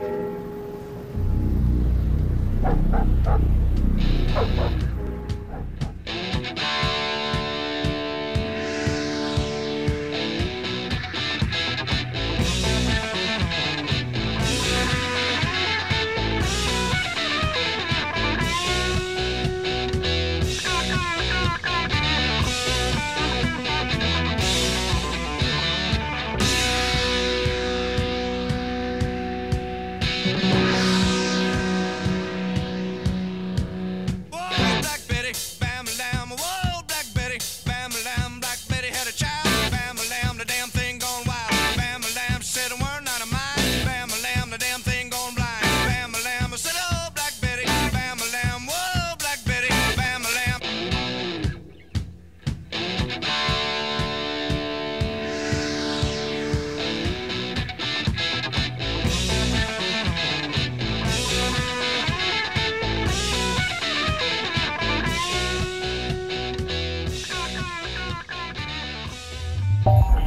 Thank you. Bye.